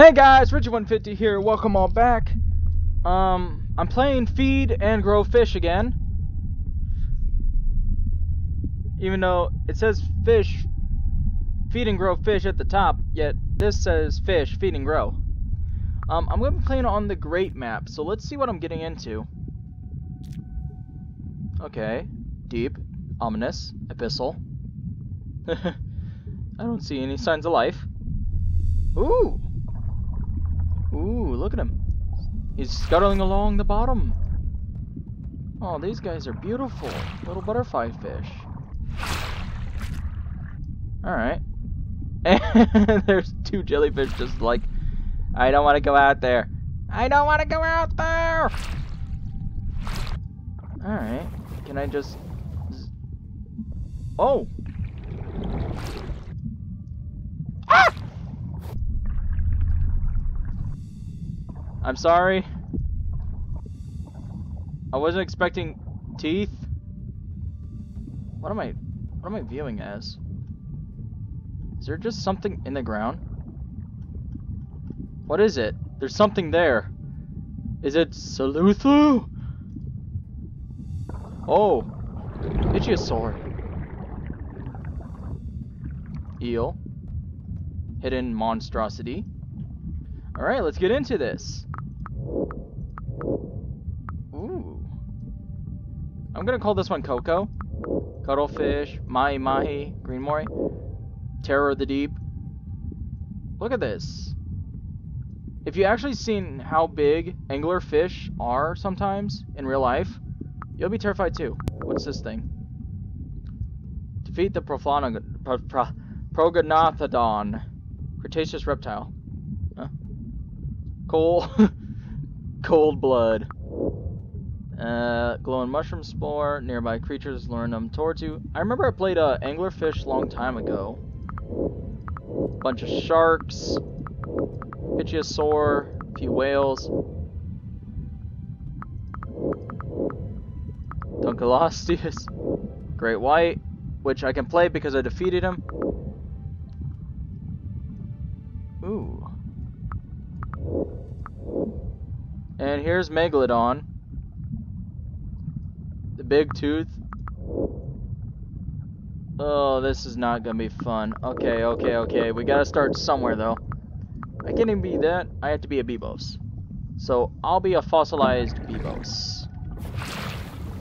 Hey guys, Richy150 here. Welcome all back. Um, I'm playing Feed and Grow Fish again. Even though it says fish, feed and grow fish at the top, yet this says fish, feed and grow. Um, I'm going to be playing on the Great map, so let's see what I'm getting into. Okay, deep, ominous, abyssal. I don't see any signs of life. Ooh! Ooh, look at him. He's scuttling along the bottom. Oh, these guys are beautiful. Little butterfly fish. Alright. And there's two jellyfish just like, I don't want to go out there. I don't want to go out there! Alright. Can I just... Oh! I'm sorry. I wasn't expecting teeth. What am I what am I viewing as? Is there just something in the ground? What is it? There's something there. Is it Saluthu? Oh. Ichthyosaur. Eel. Hidden monstrosity. Alright, let's get into this. Ooh. I'm gonna call this one Coco. Cuttlefish, Mahi Mahi, Green Moray, Terror of the Deep. Look at this. If you actually seen how big anglerfish are sometimes in real life, you'll be terrified too. What's this thing? Defeat the Prophana, Cretaceous reptile. Cold, cold blood. Uh, glowing mushroom spore. Nearby creatures towards you. I remember I played a uh, anglerfish long time ago. Bunch of sharks. Ichthyosaur. A few whales. Dunkleosteus. Great white. Which I can play because I defeated him. Ooh. And here's Megalodon The big tooth. Oh, this is not gonna be fun. Okay, okay, okay. We gotta start somewhere, though. I can't even be that. I have to be a Bibos. So, I'll be a fossilized Bibos.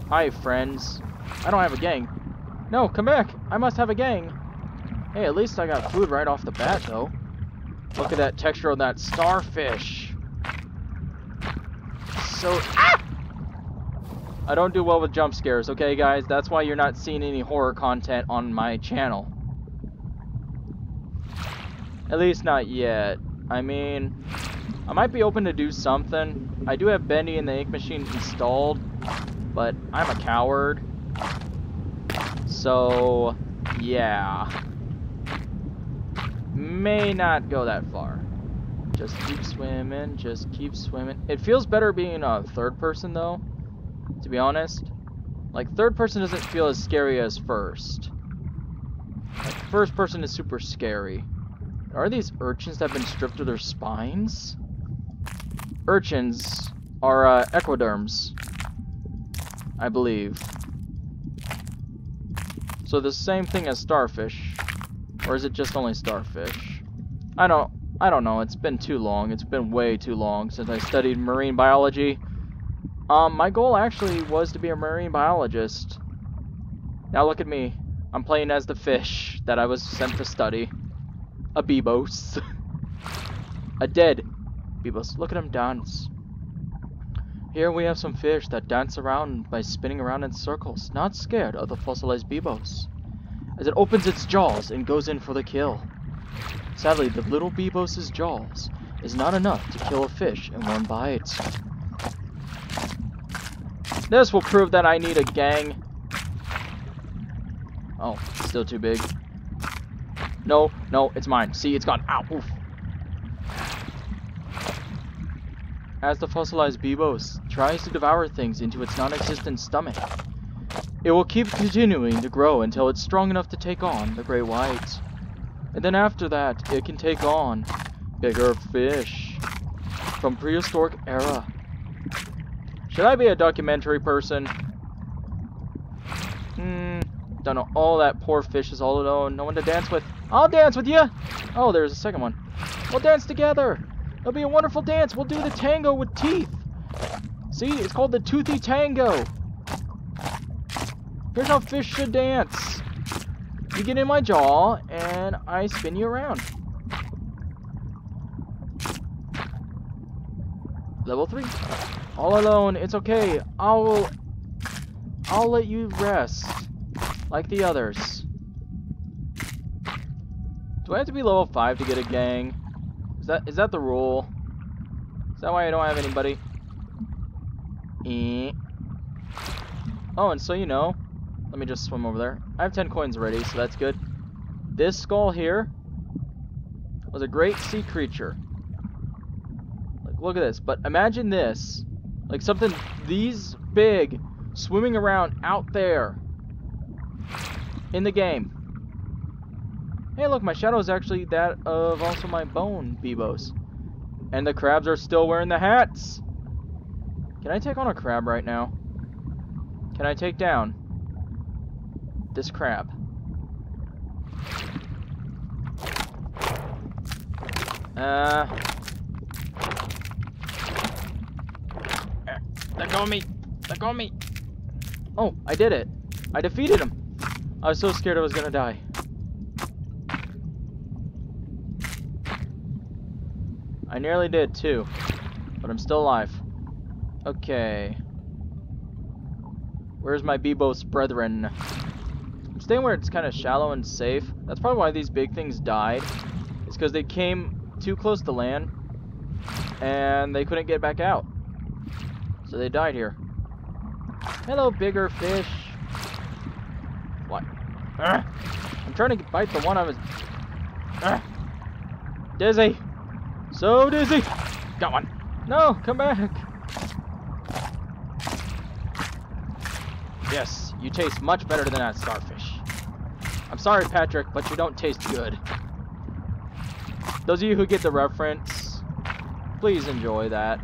Hi, friends. I don't have a gang. No, come back. I must have a gang. Hey, at least I got food right off the bat, though. Look at that texture on that starfish. So, ah! I don't do well with jump scares, okay guys? That's why you're not seeing any horror content on my channel. At least not yet. I mean, I might be open to do something. I do have Bendy and the ink machine installed, but I'm a coward. So, yeah. May not go that far. Just keep swimming, just keep swimming. It feels better being a third person though to be honest. Like, third person doesn't feel as scary as first. Like, first person is super scary. Are these urchins that have been stripped of their spines? Urchins are uh, echinoderms, I believe. So the same thing as starfish, or is it just only starfish? I don't, I don't know. It's been too long. It's been way too long since I studied marine biology. Um, my goal actually was to be a marine biologist. Now look at me. I'm playing as the fish that I was sent to study. A Bibos. a dead Bibos. Look at him dance. Here we have some fish that dance around by spinning around in circles, not scared of the fossilized Bibos. As it opens its jaws and goes in for the kill. Sadly, the little Bibos' jaws is not enough to kill a fish in one bite. This will prove that I need a gang. Oh, still too big. No, no, it's mine. See, it's gone. Ow, oof. As the fossilized Bibos tries to devour things into its non-existent stomach, it will keep continuing to grow until it's strong enough to take on the Great White. And then after that, it can take on Bigger fish. From prehistoric era. Should I be a documentary person? Hmm. Don't know. All that poor fish is all alone. No one to dance with. I'll dance with you! Oh, there's a second one. We'll dance together! It'll be a wonderful dance. We'll do the tango with teeth. See, it's called the toothy tango. Here's how fish should dance. You get in my jaw, and I spin you around. Level 3. All alone, it's okay. I'll... I'll let you rest. Like the others. Do I have to be level 5 to get a gang? Is that is that the rule? Is that why I don't have anybody? Eh. Oh, and so you know, let me just swim over there. I have 10 coins already, so that's good. This skull here was a great sea creature. Like, look at this. But imagine this. Like something these big swimming around out there in the game. Hey, look, my shadow is actually that of also my bone Bibos. And the crabs are still wearing the hats. Can I take on a crab right now? Can I take down this crab? Uh. Let go of me! Let go of me! Oh, I did it. I defeated him. I was so scared I was gonna die. I nearly did too, but I'm still alive. Okay. Where's my Bibos brethren? I'm staying where it's kind of shallow and safe. That's probably why these big things died. It's because they came too close to land and they couldn't get back out. So they died here. Hello, bigger fish. What? I'm trying to bite the one I was... Dizzy! So dizzy! Got one. No, come back. Yes, you taste much better than that starfish. I'm sorry, Patrick, but you don't taste good. Those of you who get the reference, please enjoy that.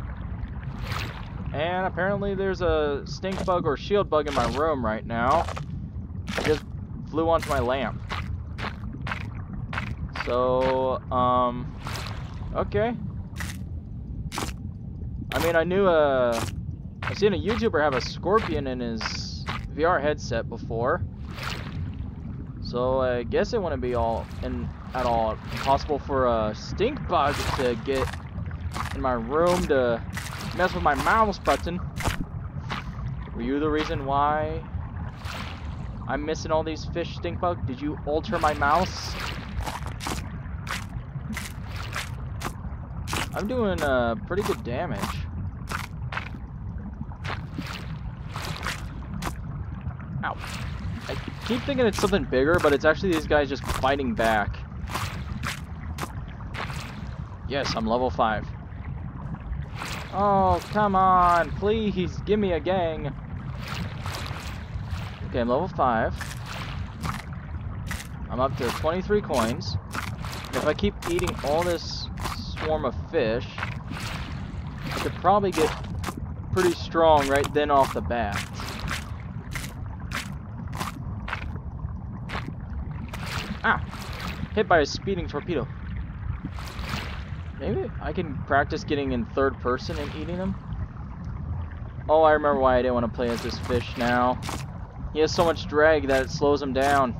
And apparently there's a stink bug or shield bug in my room right now. It just flew onto my lamp. So, um, Okay. I mean, I knew a... Uh, I've seen a YouTuber have a scorpion in his VR headset before. So I guess it wouldn't be all in at all possible for a stink bug to get in my room to mess with my mouse button. Were you the reason why I'm missing all these fish stink bug? Did you alter my mouse? I'm doing uh, pretty good damage. Ow. I keep thinking it's something bigger, but it's actually these guys just fighting back. Yes, I'm level 5. Oh, come on, please, give me a gang. Okay, I'm level 5. I'm up to 23 coins. If I keep eating all this swarm of fish. I could probably get pretty strong right then off the bat. Ah! Hit by a speeding torpedo. Maybe I can practice getting in third person and eating them. Oh, I remember why I didn't want to play as this fish now. He has so much drag that it slows him down.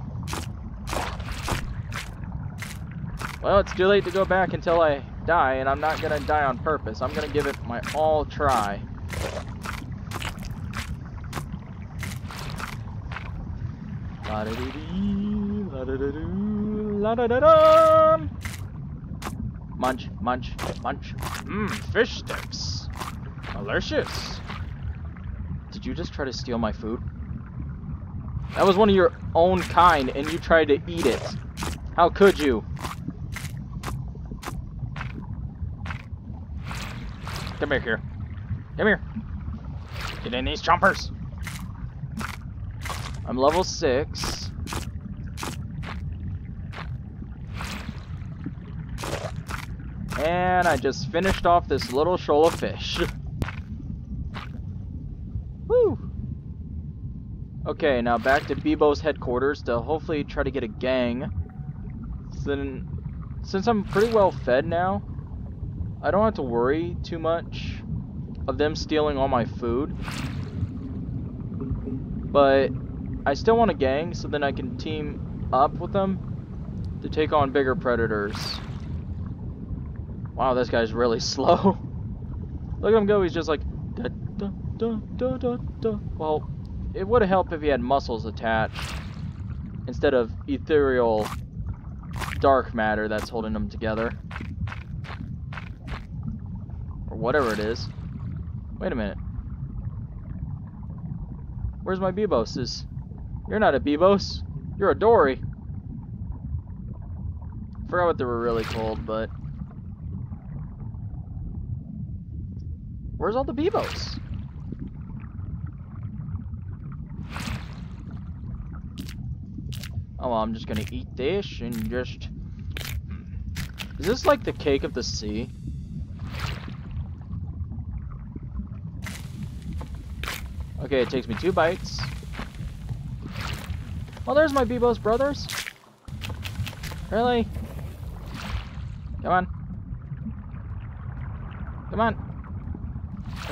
Well, it's too late to go back until I die, and I'm not gonna die on purpose. I'm gonna give it my all try. La da dee dee, la da da doo, la da da dum. Munch, munch, munch. Mmm, fish sticks. Delicious. Did you just try to steal my food? That was one of your own kind, and you tried to eat it. How could you? Come here, here. Come here. Get in these chompers. I'm level 6. And I just finished off this little shoal of fish. Woo! Okay, now back to Bibo's headquarters to hopefully try to get a gang. Then, since I'm pretty well fed now, I don't have to worry too much of them stealing all my food. But I still want a gang so then I can team up with them to take on bigger predators. Wow, this guy's really slow. Look at him go, he's just like da, da, da, da, da, da. Well, it would helped if he had muscles attached instead of ethereal dark matter that's holding them together. Or whatever it is. Wait a minute. Where's my Biboses? You're not a Bibos. You're a Dory. Forgot what they were really called, but... Where's all the Bibos? Oh, well, I'm just gonna eat this and just... Hmm. Is this like the cake of the sea? Okay, it takes me two bites. Well, there's my Bibos brothers. Really? Come on. Come on.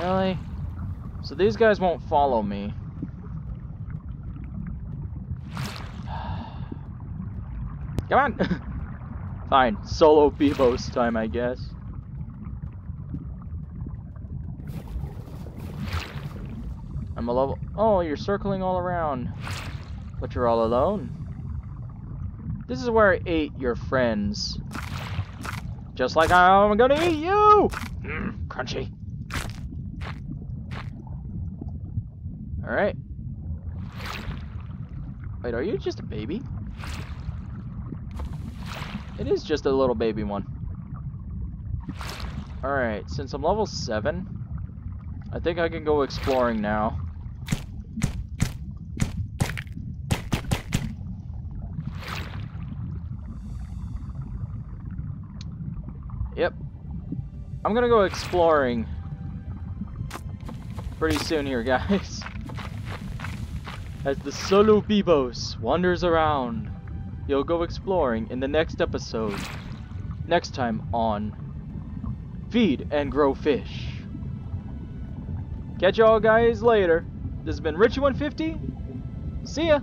Really? So these guys won't follow me. Come on! Fine, solo Bibos time, I guess. I'm a level- Oh, you're circling all around. But you're all alone. This is where I ate your friends. Just like I'm gonna eat you! Mm, crunchy. Alright. Wait, are you just a baby? It is just a little baby one. Alright, since I'm level 7, I think I can go exploring now. Yep. I'm gonna go exploring pretty soon here, guys. As the solo Bibos wanders around, you'll go exploring in the next episode. Next time on Feed and Grow Fish. Catch y'all guys later. This has been Richy150. See ya!